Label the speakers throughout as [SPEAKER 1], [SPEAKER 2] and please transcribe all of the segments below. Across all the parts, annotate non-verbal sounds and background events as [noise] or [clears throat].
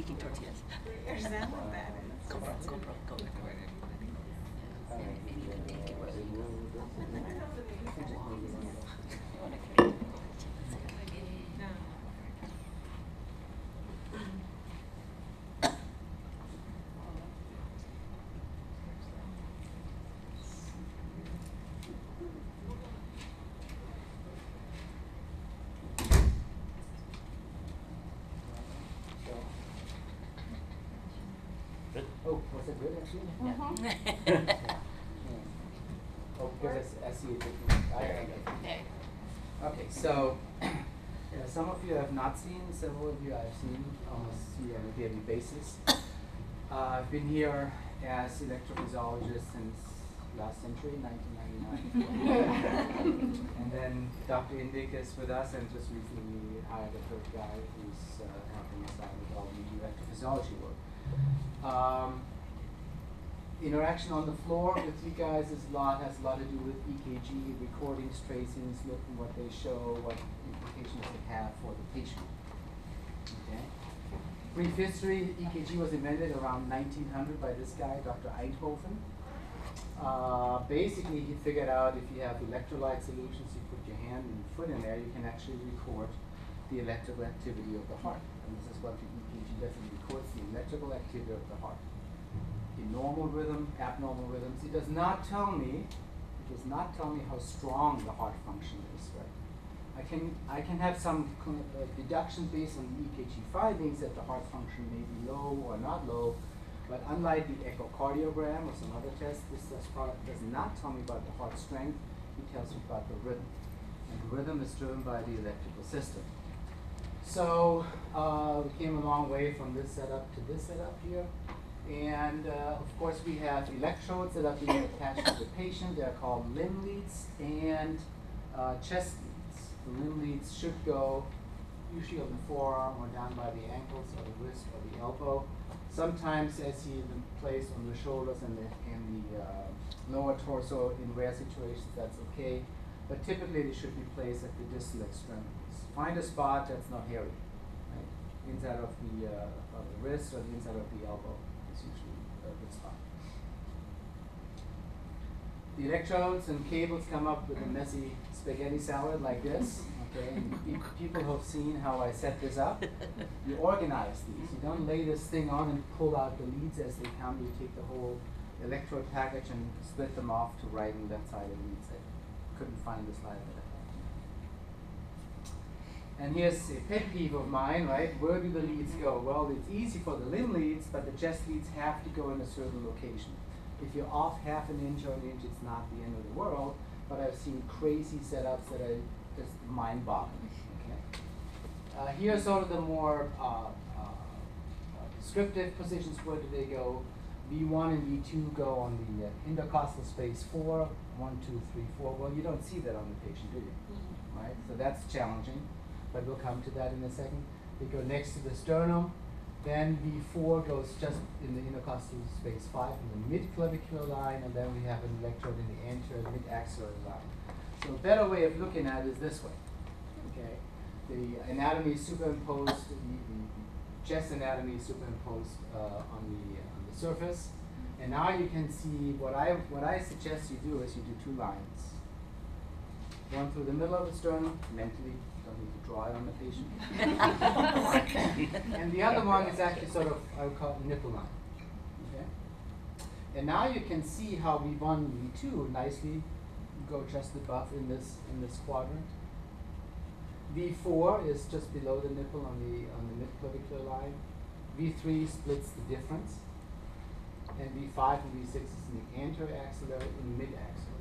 [SPEAKER 1] Making tortillas.
[SPEAKER 2] Is that what that is?
[SPEAKER 1] Go, bro, go, bro, go. And and you can take it wherever you go. You wanna create-
[SPEAKER 2] No.
[SPEAKER 3] Good?
[SPEAKER 4] Oh, was [laughs] it good actually?
[SPEAKER 1] Yeah.
[SPEAKER 4] Oh, because I, I see it different. I, I get Okay, so, [clears throat] yeah, some of you have not seen, several of you I've seen, almost see on a daily basis. [coughs] Uh, I've been here as electrophysiologist since last century, nineteen ninety-nine. [laughs] And then Dr. Indig is with us and just recently hired a third guy who's uh, helping us out with all the electrophysiology work. Um, interaction on the floor with you guys is a lot has a lot to do with EKG, recordings, tracings, looking what they show, what implications they have for the patient. Okay. Brief history: EKG was invented around 1900 by this guy, Dr. Einthoven. Uh, basically, he figured out if you have electrolyte solutions, you put your hand and foot in there, you can actually record the electrical activity of the heart. And this is what the EKG does. It records the electrical activity of the heart normal rhythm, abnormal rhythms. It does not tell me, it does not tell me how strong the heart function is, right? I can, I can have some uh, deduction based on the EKG findings that the heart function may be low or not low, but unlike the echocardiogram or some other test, this does, pro- does not tell me about the heart strength, it tells me about the rhythm. And the rhythm is driven by the electrical system. So uh, we came a long way from this setup to this setup here. And uh, of course, we have electrodes that are being [coughs] attached to the patient. They're called limb leads and uh, chest leads. The limb leads should go usually on the forearm or down by the ankles or the wrist or the elbow. Sometimes I see them placed on the shoulders and the, and the uh, lower torso. In rare situations, that's okay. But typically, they should be placed at the distal extremities. Find a spot that's not hairy, right? Inside of the, uh, of the wrist or the inside of the elbow usually a good spot. The electrodes and cables come up with a messy spaghetti salad like this. Okay, and pe- people have seen how I set this up, you organize these. You don't lay this thing on and pull out the leads as they come. You take the whole electrode package and split them off to right and left side of the leads. I couldn't find the slide. And here's a pet peeve of mine, right? Where do the leads go? Well, it's easy for the limb leads, but the chest leads have to go in a certain location. If you're off half an inch or an inch, it's not the end of the world. But I've seen crazy setups that are just mind-boggling. Okay. Uh, here are sort of the more uh, uh, descriptive positions. Where do they go? V1 and V2 go on the uh, intercostal space 4, 1, 2, 3, 4. Well, you don't see that on the patient, do you? Right? So that's challenging, but we'll come to that in a second. We go next to the sternum. Then V4 goes just in the intercostal space 5 in the mid-clavicular line, and then we have an electrode in the anterior mid-axillary line. So a better way of looking at it is this way. Okay, the anatomy is superimposed, the, the chest anatomy is superimposed uh, on the on the surface, and now you can see what I what I suggest you do is you do two lines. One through the middle of the sternum, mentally, need to draw it on the patient. [laughs] and the other one is actually sort of I would call it nipple line. Okay, and now you can see how V1, V2 nicely go just above in this in this quadrant. V4 is just below the nipple on the on the midclavicular line. V3 splits the difference. And V5 and V6 is in the anterior axillary and mid-axillary line.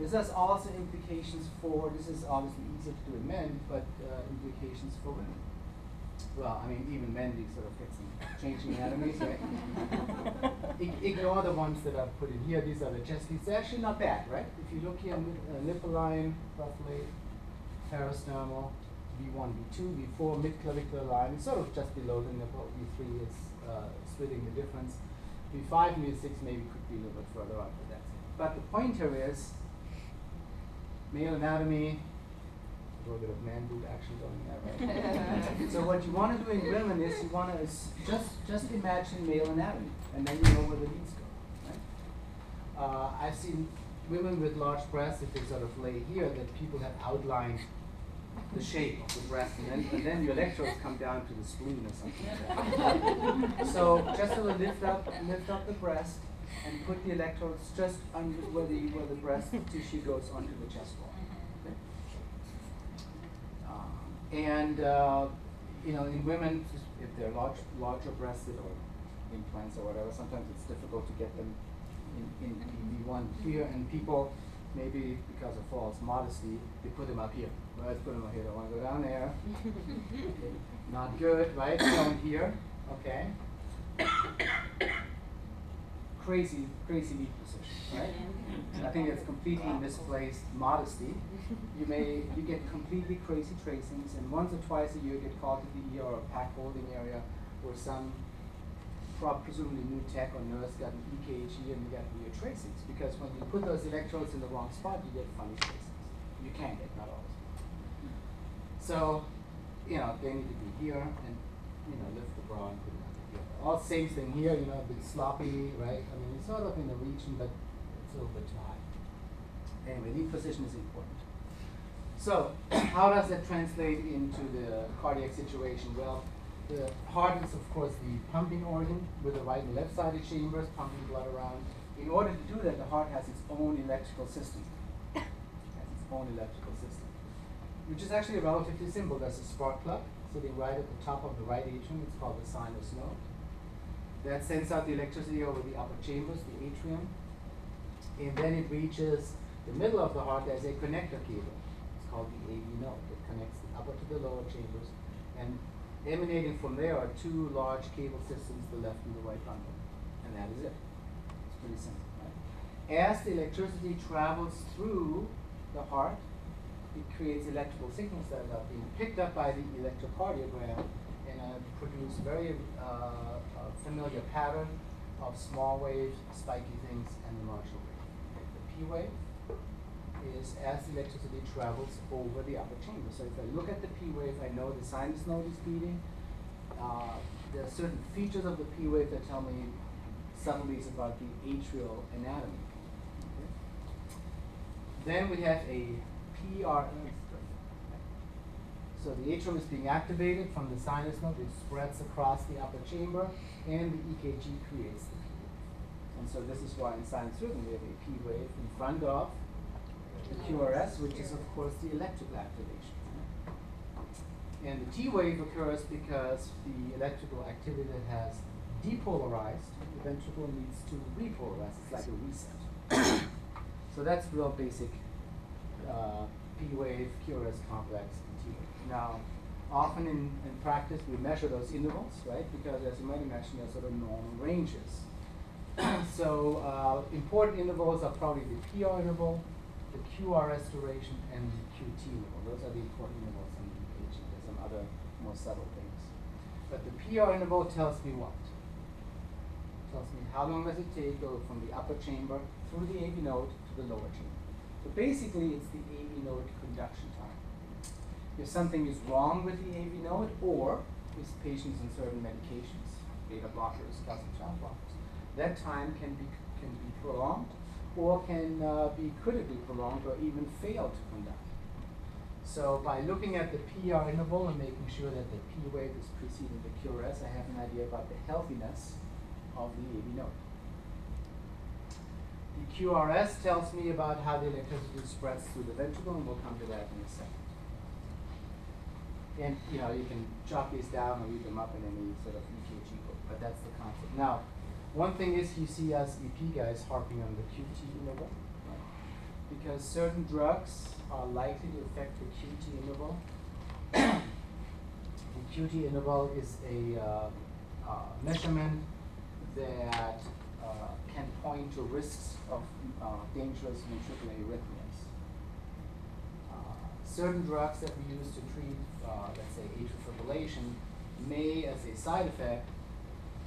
[SPEAKER 4] This has also implications for, this is obviously easier to do in men, but uh, implications for women. Well, I mean, even men, we sort of get some changing anatomies, right? [laughs] I- ignore the ones that I've put in here. These are the chest leads. They're actually not bad, right? If you look here, uh, nipple line, roughly, parasternal, V1, V2, V4, mid-clavicular line, it's sort of just below the nipple. V3 is uh, splitting the difference. V5 and V6 maybe could be a little bit further up, but that's it. But the point here is male anatomy, A little bit of man boot action going there, right? so what you want to do in women is you want to just just imagine male anatomy, and then you know where the leads go. Right? Uh, I've seen women with large breasts, if they sort of lay here, that people have outlined the shape of the breast, and then, and then your electrodes come down to the spleen or something like that. [laughs] so just sort of lift up, lift up the breast, and put the electrodes just under where the where the breast [laughs] tissue goes onto the chest wall. Okay? Um, and uh, you know, in women, if they're large, larger breasted or implants or whatever, sometimes it's difficult to get them in, in EV1 here, and people, maybe because of false modesty, they put them up here. Well, let's put them up here. Don't want to go down there. [laughs] Okay. Not good, right? Down here, okay. Crazy, crazy knee position, right? I think it's completely misplaced modesty. You may you get completely crazy tracings, and once or twice a year get called to the ER or a pack holding area where some presumably new tech or nurse got an EKG and you got weird tracings. Because when you put those electrodes in the wrong spot, you get funny tracings. You can get, not always. So, you know, they need to be here and, you know, lift the bra and put. All same thing here, you know, a bit sloppy, right? I mean, it's sort of in the region, but it's a little bit too high. Anyway, knee position is important. So, [clears throat] how does that translate into the cardiac situation? Well, the heart is, of course, the pumping organ with the right and left sided chambers pumping blood around. In order to do that, the heart has its own electrical system. has its own electrical system, which is actually relatively simple. There's a spark plug sitting right at the top of the right atrium. It's called the sinus node. That sends out the electricity over the upper chambers, the atrium, and then it reaches the middle of the heart. There's a connector cable. It's called the AV node that connects the upper to the lower chambers, and emanating from there are two large cable systems, the left and the right bundle, and that is it. It's pretty simple, right? As the electricity travels through the heart, it creates electrical signals that are being picked up by the electrocardiogram produce very uh, uh, familiar pattern of small waves, spiky things, and the marginal wave. The P wave is as the electricity travels over the upper chamber. So if I look at the P wave, I know the sinus node is beating. Uh, there are certain features of the P wave that tell me subtleties about the atrial anatomy. Okay? Then we have a PR. So the atrium is being activated from the sinus node. It spreads across the upper chamber, and the EKG creates the P wave. And so this is why in sinus rhythm we have a P wave in front of the QRS, which is of course the electrical activation. And the T wave occurs because the electrical activity has depolarized, the ventricle needs to repolarize. It's like a reset. [coughs] so that's real basic uh, P wave, QRS complex, and T wave. Now, often in, in practice we measure those intervals, right? Because as you might imagine, they're sort of normal ranges. [clears throat] so uh, important intervals are probably the PR interval, the QRS duration, and the QT interval. Those are the important intervals in EKG. There's some other more subtle things. But the PR interval tells me what? tells me how long does it take to go from the upper chamber through the AV node to the lower chamber. So basically, it's the AV node conduction time. If something is wrong with the AV node, or if patients on certain medications, beta blockers, calcium channel blockers, that time can be can be prolonged or can uh, be critically prolonged or even fail to conduct. So by looking at the PR interval and making sure that the P wave is preceding the QRS, I have an idea about the healthiness of the AV node. QRS tells me about how the electricity spreads through the ventricle, and we'll come to that in a second. And you know, you can jot these down or read them up in any sort of EKG book, but that's the concept. Now, one thing is you see us EP guys harping on the QT interval, right? because certain drugs are likely to affect the QT interval. the QT interval is a uh, uh, measurement that point to risks of uh, dangerous ventricular arrhythmias. Uh, certain drugs that we use to treat, uh, let's say, atrial fibrillation, may, as a side effect,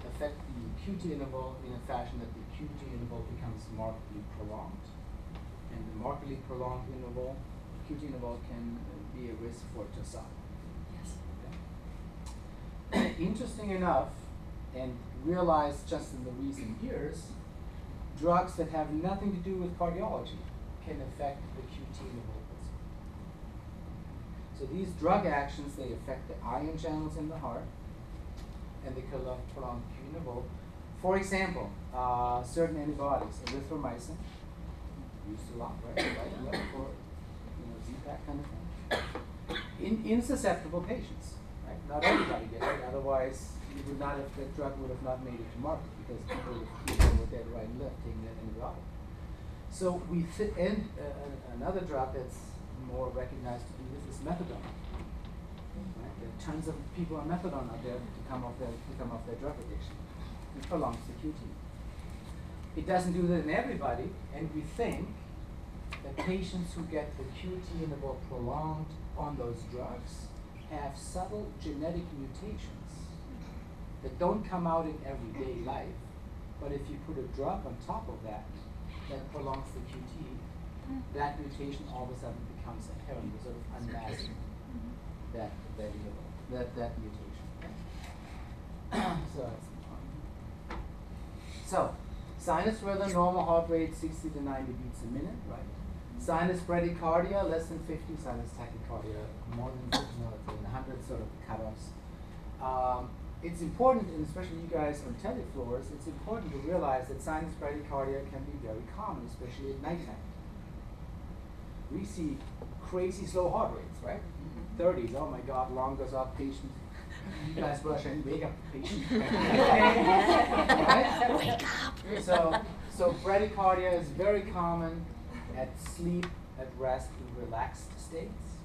[SPEAKER 4] affect the QT interval in a fashion that the QT interval becomes markedly prolonged. And the markedly prolonged interval, QT interval can be a risk for Torsades.
[SPEAKER 3] Yes. [clears throat]
[SPEAKER 4] Interesting enough, and realized just in the recent years, drugs that have nothing to do with cardiology can affect the QT levels. So these drug actions, they affect the ion channels in the heart, and they can prolong QT level. For example, uh, certain antibiotics, erythromycin, used a lot, right? right? For you know, Z-Pak kind of thing. In, in susceptible patients, right? Not everybody gets it, otherwise you would not have, that drug would have not made it to market because people people were dead right and left taking that antibiotic. So we fit and uh, another drug that's more recognized to this is methadone. Right? There are tons of people on methadone out there to come off their to come off their drug addiction. It prolongs the QT. It doesn't do that in everybody, and we think that patients who get the QT interval prolonged on those drugs have subtle genetic mutations that don't come out in everyday life, but if you put a drug on top of that that prolongs the QT, mm-hmm. that mutation all of a sudden becomes apparent, you sort of unmask that variable, that, that mutation. [coughs] so that's important. So, sinus rhythm, normal heart rate 60 to 90 beats a minute, right? Mm-hmm. Sinus bradycardia, less than 50, sinus tachycardia, more than 50, no, 100 sort of cutoffs. Um, it's important, and especially you guys on telefloors, it's important to realize that sinus bradycardia can be very common, especially at nighttime. We see crazy slow heart rates, right? 30s, oh my God, lung goes up, patient. [laughs] You guys rush and wake up the patient. [laughs] right?
[SPEAKER 3] Wake up.
[SPEAKER 4] So, so bradycardia is very common at sleep, at rest, in relaxed states.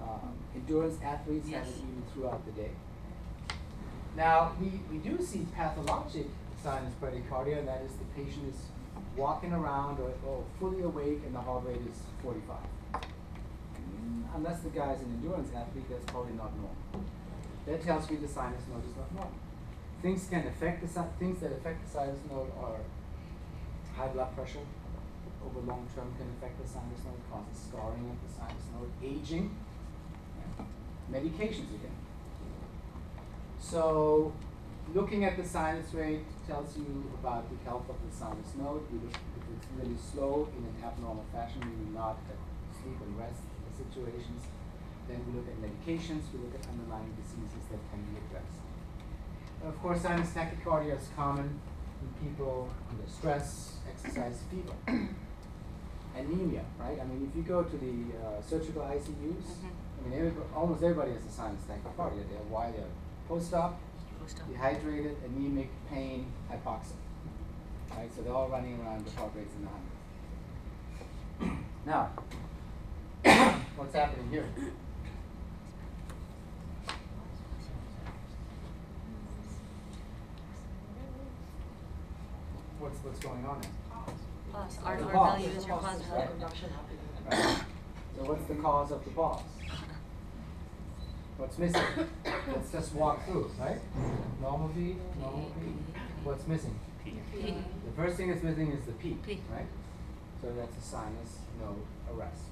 [SPEAKER 4] Um, endurance athletes have it even throughout the day. Now, we, we do see pathologic sinus bradycardia, and that is the patient is walking around or, or fully awake and the heart rate is 45. Mm, Unless the guy's an endurance athlete, that's probably not normal. That tells me the sinus node is not normal. Things can affect the things that affect the sinus node are high blood pressure over long term can affect the sinus node, causes scarring of the sinus node, aging, medications again. So, looking at the sinus rate tells you about the health of the sinus node. If it's really slow in an abnormal fashion, meaning not at sleep and rest situations, then we look at medications, we look at underlying diseases that can be addressed. Of course, sinus tachycardia is common in people under stress, exercise, fever. [coughs] Anemia, right? I mean, if you go to the uh, surgical ICUs, I mean, everybody, almost everybody has a sinus tachycardia. They're why they're post-op,
[SPEAKER 3] Post-op.
[SPEAKER 4] dehydrated, anemic, pain, hypoxia. Right? So they're all running around with heart rates in the hundreds. [clears throat] now, [coughs] what's happening here? What's what's going on there?
[SPEAKER 3] Pause.
[SPEAKER 4] The
[SPEAKER 3] R R
[SPEAKER 4] pause.
[SPEAKER 3] value is your pause
[SPEAKER 4] Right.
[SPEAKER 3] value.
[SPEAKER 4] Right? So what's the cause of the pause? [laughs] What's missing? Let's just walk through, right? Normal V, normal. What's missing?
[SPEAKER 3] P.
[SPEAKER 4] The first thing that's missing is the P,
[SPEAKER 3] P.
[SPEAKER 4] right? So that's a sinus node arrest.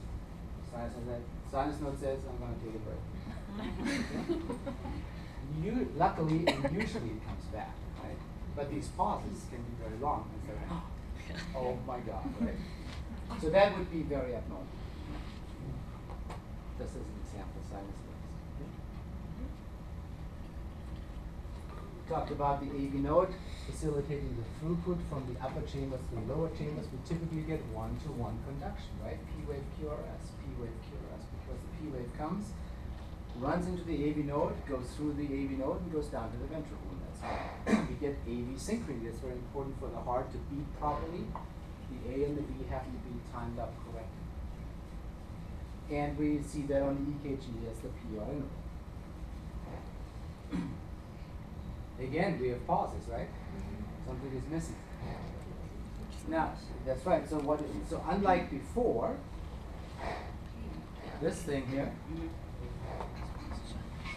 [SPEAKER 4] Sinus node, sinus node says, I'm gonna take a break. [laughs] You, luckily and usually it comes back, right? But these pauses can be very long. And so, [gasps] oh my God, right? So that would be very abnormal. Just as an example, sinus Talked about the AV node facilitating the throughput from the upper chambers to the lower chambers. We typically get one-to-one conduction, right? P wave QRS, P wave QRS, because the P wave comes, runs into the AV node, goes through the AV node, and goes down to the ventricle. That's how we get AV synchrony. That's very important for the heart to beat properly. The A and the V have to be timed up correctly. And we see that on the EKG as the PR interval. Again, we have pauses, right? Mm-hmm. Something is missing. Now, that's right. So what? So unlike before, this thing here,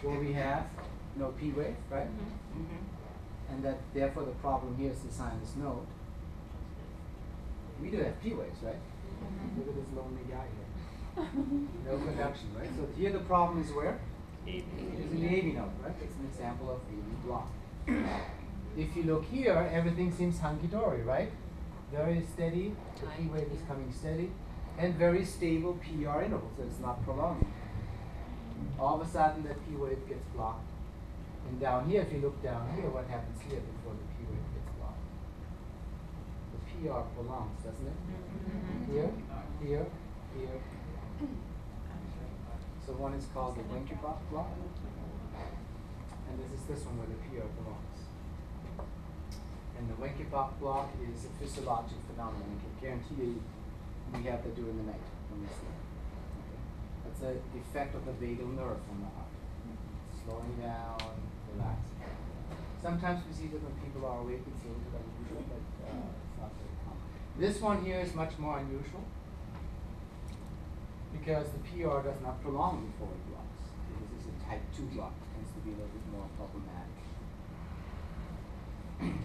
[SPEAKER 4] where we have no P wave, right? Mm-hmm. Mm-hmm. And that therefore the problem here is the sinus node. We do have P waves, right? Look at this lonely guy here. [laughs] No conduction, right? So here the problem is where? It is in the AV node, right? It's an example of AV block. If you look here, everything seems hunky-dory, right? Very steady, the P wave is coming steady, and very stable PR interval, so it's not prolonging. All of a sudden, the P wave gets blocked. And down here, if you look down here, what happens here before the P wave gets blocked? The PR prolongs, doesn't it? Mm-hmm. Here, here, here. So one is called the Wenckebach block, and this is this one where the PR belongs. And the Wenckebach block is a physiologic phenomenon. I can guarantee you we have that during the night when we sleep. That's an effect of the vagal nerve from the heart. Slowing down, relaxing. Sometimes we see that when people are awake, it's a little bit unusual, but uh, it's not very common. This one here is much more unusual because the PR does not prolong before it blocks. This is a type 2 block, tends to be a little bit more problematic. [clears throat]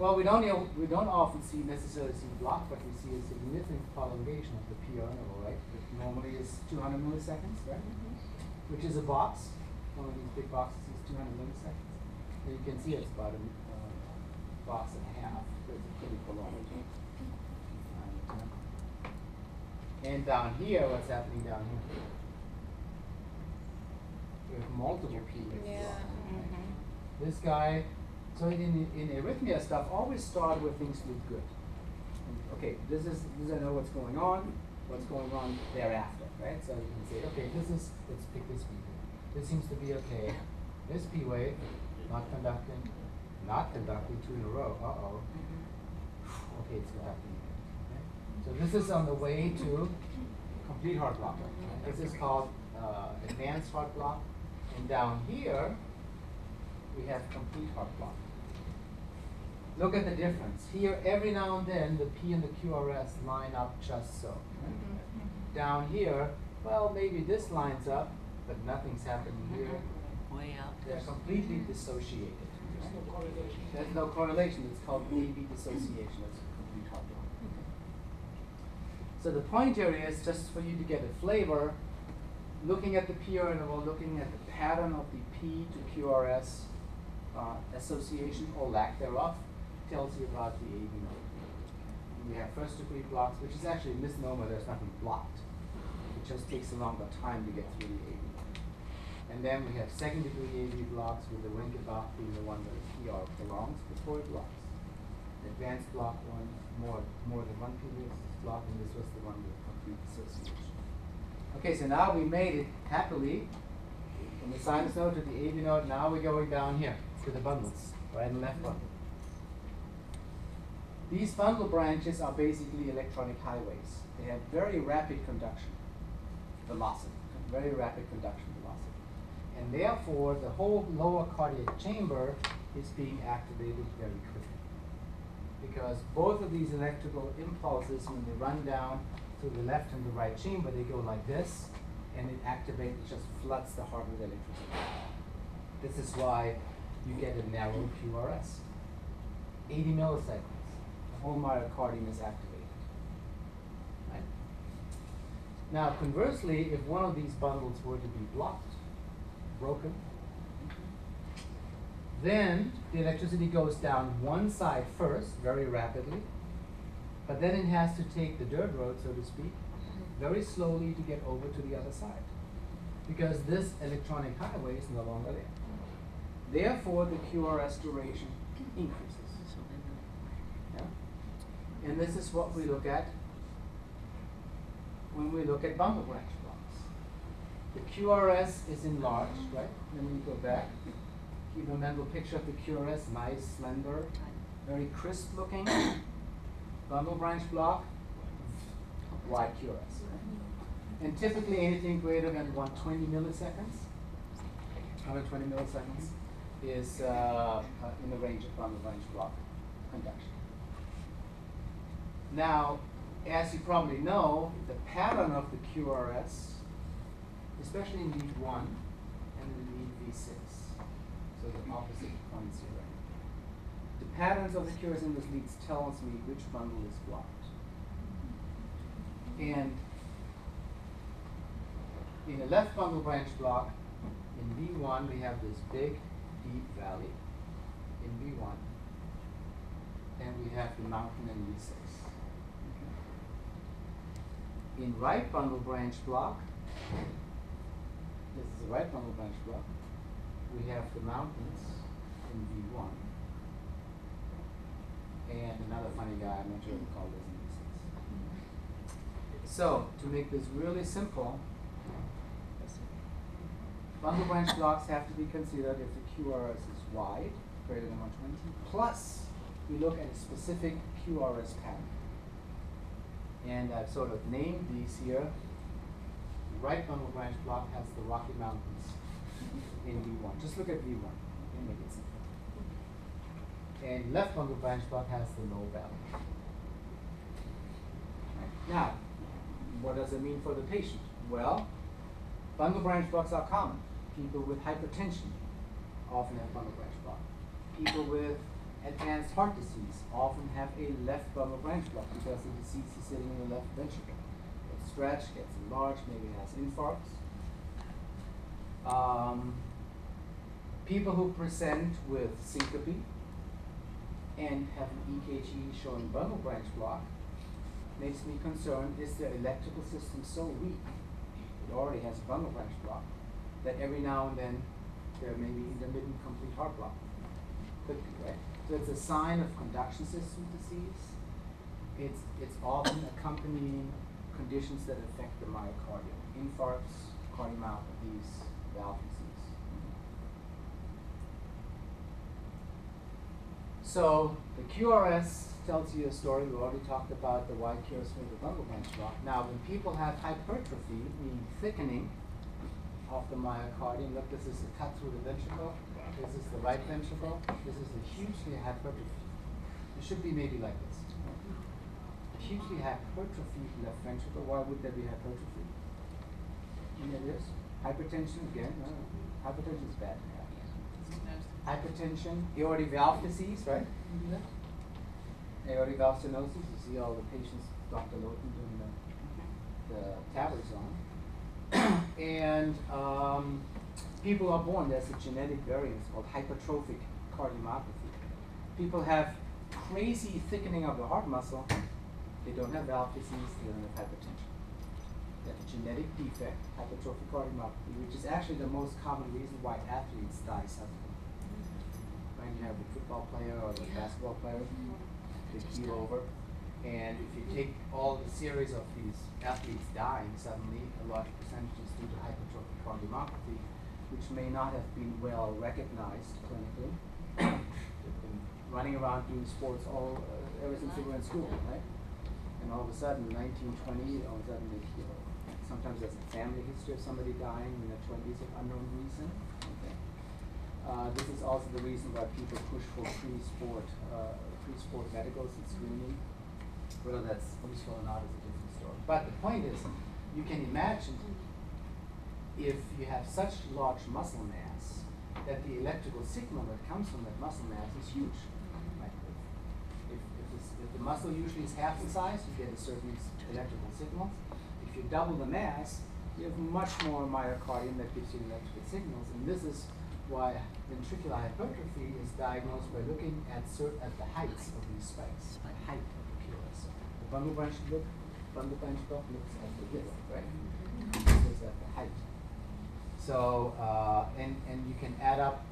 [SPEAKER 4] well, we don't, know, we don't often see necessarily see block, but we see a significant prolongation of the PR interval, right? It normally is 200 milliseconds, right? Which is a box. One of these big boxes is 200 milliseconds. And you can see it's about a uh, box and a half, but it's pretty prolonged. And down here, what's happening down here? Have multiple P waves.
[SPEAKER 2] Yeah.
[SPEAKER 3] Mm-hmm.
[SPEAKER 4] This guy, so in, in arrhythmia stuff, always start where things look good. Okay, this is, this I know what's going on, what's going on thereafter, right? So you can say, okay, this is, let's pick this P wave. This seems to be okay. This P wave, not conducting, not conducting, two in a row, uh-oh. Okay, it's conducting. Okay? So this is on the way to complete heart block. This is called uh, advanced heart block. And down here, we have complete heart block. Look at the difference. Here, every now and then, the P and the QRS line up just so. right? Down here, well, maybe this lines up, but nothing's happening here. Mm-hmm.
[SPEAKER 3] Way up.
[SPEAKER 4] They're completely dissociated. There's no correlation. There's no correlation. It's called AV dissociation. It's complete heart block. Mm-hmm. So the point here is just for you to get a flavor, looking at the PR interval, looking at the pattern of the P to QRS uh, association or lack thereof, tells you about the AV node. We have first degree blocks, which is actually a misnomer, there's nothing blocked. It just takes a longer time to get through the AV node. And then we have second degree AV blocks with the Wenckebach being the one where the PR belongs before it blocks. Advanced block one, more more than one previous block, and this was the one with complete dissociation. Okay, so now we made it happily from the sinus node to the AV node. Now we're going down here to the bundles, right and left bundle. These bundle branches are basically electronic highways. They have very rapid conduction velocity, very rapid conduction velocity. And therefore, the whole lower cardiac chamber is being activated very quickly. Because both of these electrical impulses, when they run down to the left and the right chamber, they go like this, and it activates, it just floods the heart with electricity. This is why you get a narrow QRS. 80 milliseconds, the whole myocardium is activated. Right? Now, conversely, if one of these bundles were to be blocked, broken, then the electricity goes down one side first, very rapidly, but then it has to take the dirt road, so to speak, very slowly to get over to the other side. Because this electronic highway is no longer there. Therefore, the QRS duration increases. Yeah? And this is what we look at when we look at bundle branch blocks. The QRS is enlarged, right? Then we go back. Keep a mental picture of the QRS, nice, slender, very crisp looking. [coughs] bundle branch block, wide QRS. And typically anything greater than 120 milliseconds, 120 milliseconds, is uh, uh, in the range of bundle branch block conduction. Now, as you probably know, the pattern of the QRS, especially in lead 1 and in lead V6, so the opposite points here. The patterns of the QRS in those leads tells me which bundle is blocked. And in the left bundle branch block, in V1 we have this big, deep valley in V1, and we have the mountain in V6. Okay. In right bundle branch block, this is the right bundle branch block, we have the mountains in V1. And another funny guy, I'm not sure what to call this in V6. So, to make this really simple, bundle branch blocks have to be considered if the QRS is wide, greater than 120, plus we look at a specific QRS pattern. And I've sort of named these here. The right bundle branch block has the Rocky Mountains in V1. Just look at V1 and make it simple. And left bundle branch block has the low valley. Now, what does it mean for the patient? Well, bundle branch blocks are common. People with hypertension often have bundle branch block. People with advanced heart disease often have a left bundle branch block because the disease is sitting in the left ventricle. Gets stretched, gets enlarged, maybe has infarcts. Um, people who present with syncope and have an EKG showing bundle branch block makes me concerned is the electrical system so weak, it already has a bundle branch block, that every now and then there may be intermittent complete heart block. Could be, right? So it's a sign of conduction system disease. It's, it's often [coughs] accompanying conditions that affect the myocardium, infarcts, cardiomyopathies, valve disease. So the QRS tells you a story. We already talked about the wide QRS with the bundle branch block. Now, when people have hypertrophy, meaning thickening of the myocardium, look, this is a cut through the ventricle. This is the right ventricle. This is a hugely hypertrophy. It should be maybe like this. A hugely hypertrophied left ventricle. Why would there be hypertrophy? Any ideas? Hypertension again? No, no. Hypertension is bad. Hypertension, aortic valve disease, right? Mm-hmm. Aortic valve stenosis. You see all the patients Dr. Lowton doing the, the tablets on. [clears throat] and um, people are born, there's a genetic variant called hypertrophic cardiomyopathy. People have crazy thickening of the heart muscle. They don't have valve disease, they don't have hypertension. Have a genetic defect, hypertrophic cardiomyopathy, which is actually the most common reason why athletes die suddenly. When you have the football player or the basketball player, they keel over. And if you take all the series of these athletes dying suddenly, a large percentage is due to hypertrophic cardiomyopathy, which may not have been well recognized clinically. They've [coughs] been running around doing sports all uh, ever since they were in school, right? And all of a sudden, 1920, all of a sudden, they, know, sometimes there's a family history of somebody dying in their 20s of unknown reason. Okay. Uh, this is also the reason why people push for pre-sport, uh, pre-sport medicals and screening. Whether that's useful or not is a different story. But the point is, you can imagine if you have such large muscle mass that the electrical signal that comes from that muscle mass is huge. If, if, if, the muscle usually is half the size, you get a certain electrical signal. If you double the mass, you have much more myocardium that gives you electrical signals, and this is why ventricular hypertrophy is diagnosed by looking at at the heights of these spikes, the height of the. The bundle branch look, bundle branch looks at the width, right? This looks at the height. So, uh, and, and you can add up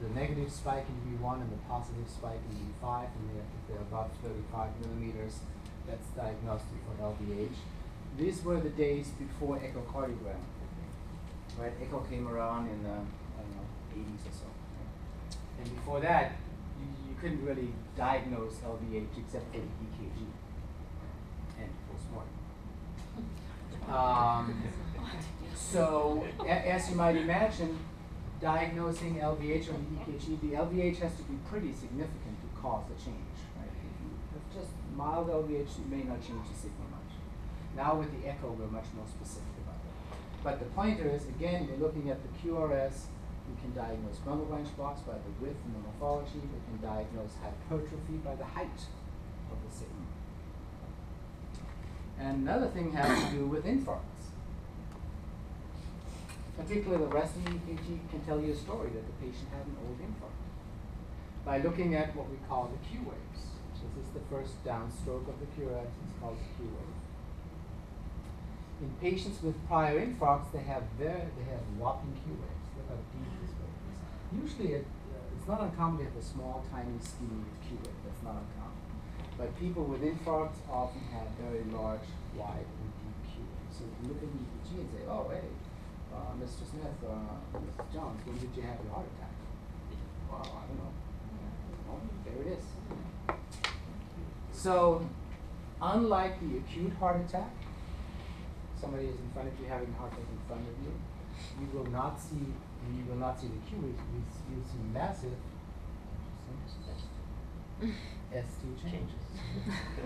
[SPEAKER 4] the, the negative spike in V1 and the positive spike in V5, and they're, if they're above 35 millimeters, that's diagnostic for LVH. These were the days before echocardiogram. Right, echo came around in the I don't know 80s or so. Right? And before that, you, you couldn't really diagnose LVH except for the EKG and postmortem. Um, so, as you might imagine, diagnosing LVH on the EKG, the LVH has to be pretty significant to cause a change. Right? If just mild LVH, you may not change the signal much. Now with the echo, we're much more specific about that. But the pointer is, again, we're looking at the QRS. We can diagnose bundle branch blocks by the width and the morphology. We can diagnose hypertrophy by the height of the signal. And another thing has to do with infarcts. particularly the resting EKG can tell you a story that the patient had an old infarct by looking at what we call the Q waves. This is the first downstroke of the QRS, it's called the Q wave. In patients with prior infarcts, they have very, they have whopping Q waves. Is. Usually, it, uh, it's not uncommon to have a small, tiny, skinny Q wave. That's not uncommon. But people with infarcts often have very large, wide, and deep Q waves. So you look at the EKG and say, oh, hey, uh, Mr. Smith, uh, Mr. Jones, when did you have your heart attack? Well, I don't know. There it is. So, unlike the acute heart attack, somebody is in front of you having a heart attack in front of you, you will not see you will not see the Q wave. You will see massive ST changes. [laughs]